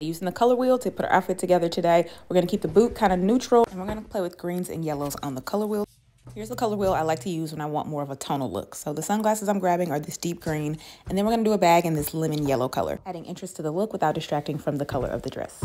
Using the color wheel to put our outfit together today. We're going to keep the boot kind of neutral and we're going to play with greens and yellows on the color wheel. Here's the color wheel I like to use when I want more of a tonal look. So the sunglasses I'm grabbing are this deep green and then we're going to do a bag in this lemon yellow color, adding interest to the look without distracting from the color of the dress.